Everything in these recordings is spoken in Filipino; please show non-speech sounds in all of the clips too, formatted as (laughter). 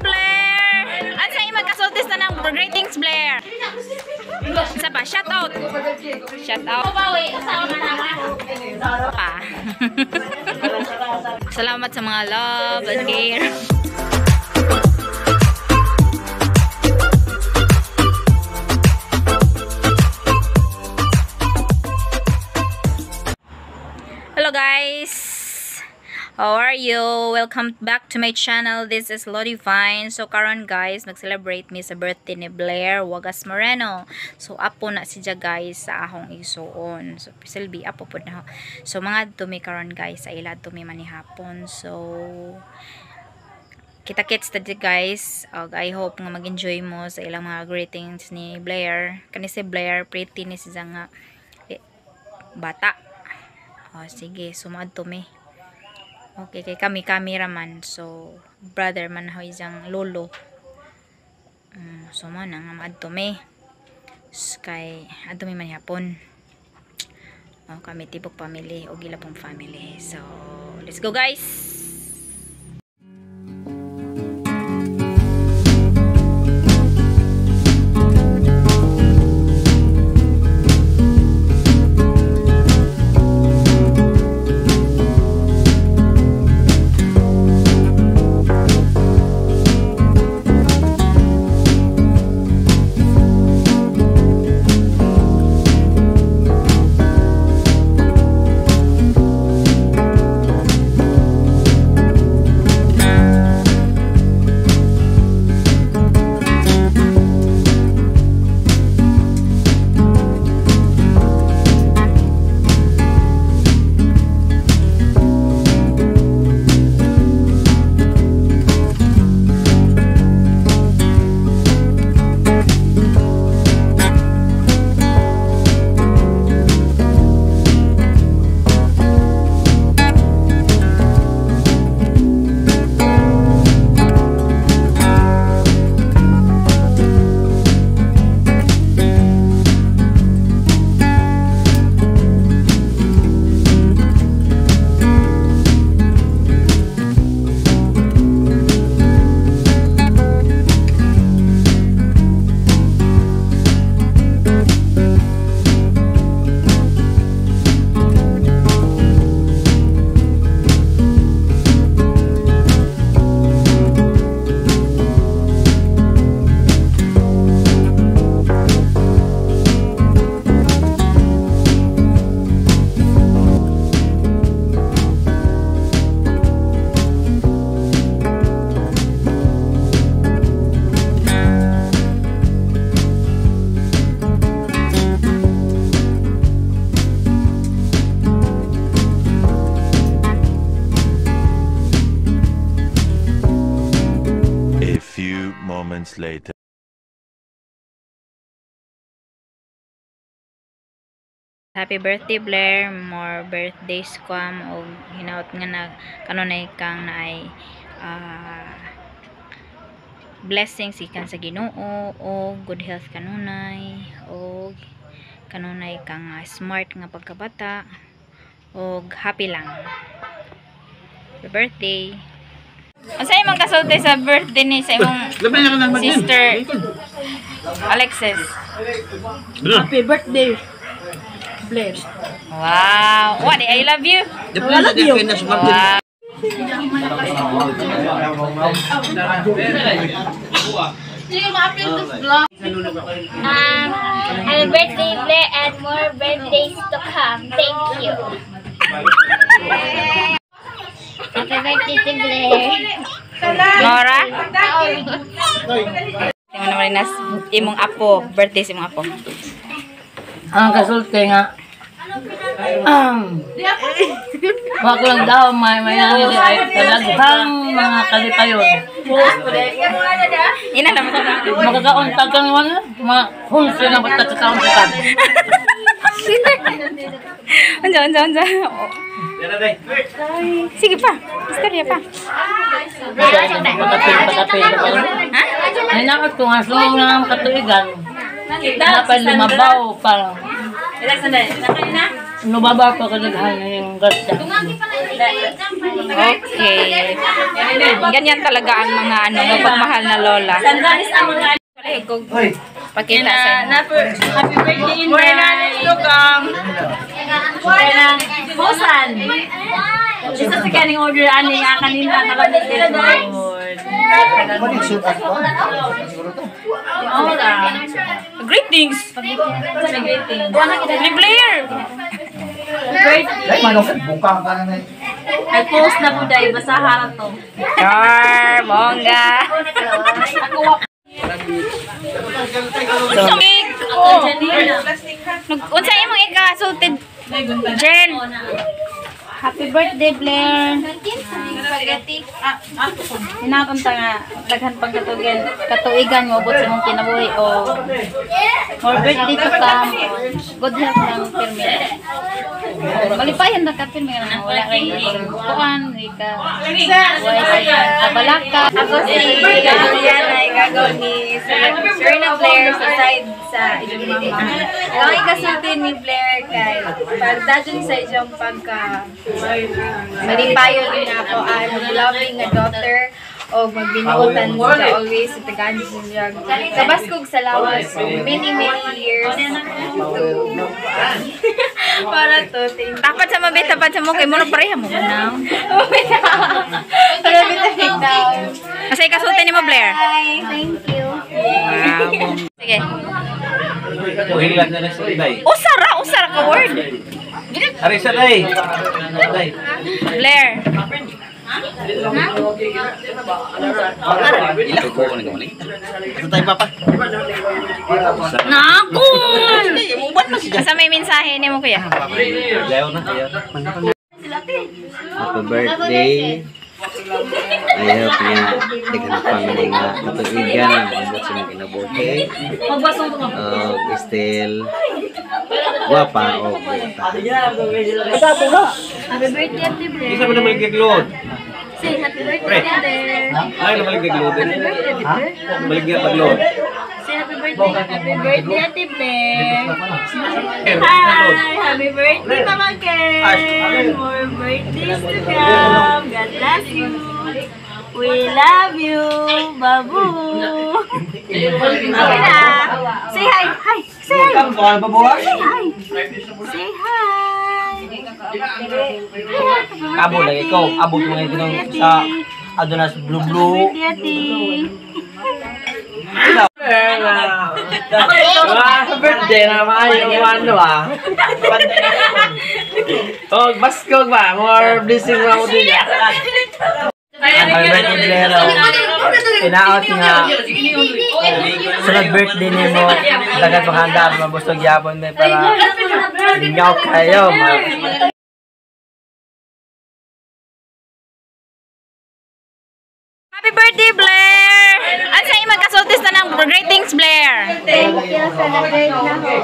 Blair! Ano sa imong kasultis na ng greetings, Blair? Isa pa, shout out. Shout out. (laughs) Salamat sa mga love and care. Are you? Welcome back to my channel. This is Lodi Vine. So karon guys, mag-celebrate mi sa birthday ni Blair Wagas Moreno. So apo na siya guys sa ahong isuon. So pisilbi apo pud na. So mga tumi karon guys sa ila tumi manihapon. So kita kits tadi guys. Og I hope nga mag-enjoy mo sa ilang mga greetings ni Blair. Kani si Blair pretty ni siya nga eh, bata. Oh, sige, sumad to me. Okay, kay kami cameraman. So, brother man ho isang lolo. Um, so, mo na nga maad to me. S- Kay, adto mi man yapon. Oh, kami tibok family o gila pong family. So, let's go guys! Later. Happy birthday Blair, more birthdays kwam o hinaut nga na kanunay kang naay ah, blessings ikan sa Ginoo o good health kanunay o kanunay kang ah, smart nga pagkabata o happy lang. Happy birthday. Ang sa imong kasulti sa birthday ni sa imong sister Alexis. Happy birthday, Blair. Wow. What? I love you. I love you. Wow. Um, happy birthday, Blair, and more birthdays to come. Thank you. Happy birthday to Blair. Nora? Tingnan naman rin nas imong apo. Birthday sa imong apo. Ang kasulti nga. Um, wag lang daw may may ano di ay talaghang mga kalipayon. Ina naman ito na. Makakauntag kang mga hulso na pagkakataon sa kan. Andiyan, andiyan, andiyan. Sige pa. Istorya pa. Nakot ko nga sumong na ang katuigan. Dapat lumabaw parang. nubaba to kadaghan yung gasta. Okay. Ganyan talaga ang mga ano, mapagmahal na lola. Sandalis ang mga Ay, kung pakita sa inyo. happy birthday in More nanis to come. Kaya na, Busan. Isa sa kaning order ani nga kanina nakabit sila doon. Ora. Greetings! Greeting. Ni Blair! Dahil manok, bukang ka na na. Ay post na po dahil basahan to. Char! Bongga! Cake! Oh! Nag- Unsa imong ikasultid? Jen! Happy birthday, Blair! Hinapon ta nga, daghan pang katuigan, katuigan mo, but sa mong kinabuhi o more birthday to come. Good health ng pirmi. Malipayan na ka pirmi nga wala kay kuan, ika, wala kabalaka. Ako si Yan ay gagawin ni Sir na Blair sa side sa mama. Ang ikasultin ni Blair kay pagdadun sa inyong pagka malipayon nga ako ang loving nga daughter o magbinuotan siya always sa tagaan siya. Sa Baskog sa Lawas, many many years. To (laughs) para to Tapat sa mabit, tapat sa mo kay mo na pareha mo na. (laughs) (laughs) Para bitahin down. Kasi kasultan ni mo Blair. Hi, thank you. Wow. Sige. Uhilan na lang sa day. Usara, usara ka word. Ari sa day. Blair. Naku! Sa may mensahe ni mo kuya. Na, na. Happy birthday. Ayaw niya. Tegan pa nga katuigan. Abot sa mga kinabuhi. Ko. Uh, still guwapa o buta. Happy birthday, Ate Blair. Isa mo na maligaglood. Say happy birthday, Ate. Ay, na maligagload. Maligya pagload. Say happy birthday, happy birthday, Ate Blair. Hi, happy birthday, Mama Ken. More birthdays to come. God bless you. We love you, Babu. Okay na. Say hi. Hi. Say hi. Say hi. Say hi. Abo lang ikaw. Abo mo ngayon ginong sa Adonas Blue Blue. Sa birthday na maayo yung ano ah. Oh, baskog ba? More blessing mo din. Happy birthday, Blero. Inaot nga. Sunod birthday ni mo. Dagat mahanda. Mabustog yapon din para lingaw kayo. Happy birthday, Blair! Ang sa imong kasultis na ng greetings, Blair. Thank you nag-guide na ho.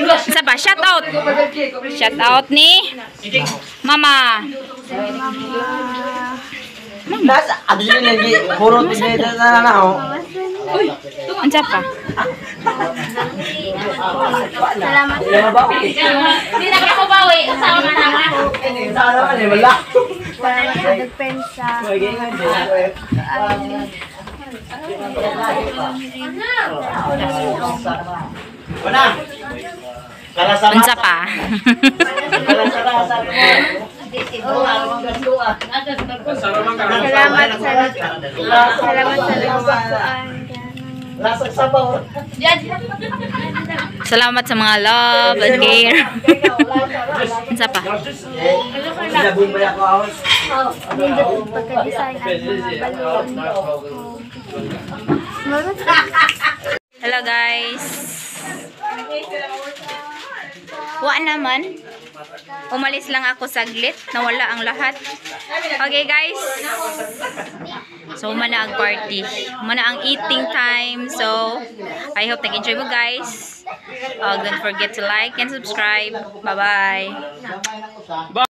Isa pa, shout out. Shout out ni Mama. Ano yun hindi, puro tinita na na ako. Ansa pa? Salamat. Hindi na ako bawi. Sama na ako. Sana naman eh, wala. Salamat sa nagpensa. Wala. Kalasama. Ansa pa? Salamat sa Salamat sa nagpakuan. Lasag sabaw. Salamat sa mga love and care. Ansa pa? Hello guys. Wa naman. Umalis lang ako saglit. Nawala ang lahat. Okay guys. So, mana ang party. Mana ang eating time. So, I hope nag-enjoy mo guys. Uh, don't forget to like and subscribe. Bye-bye.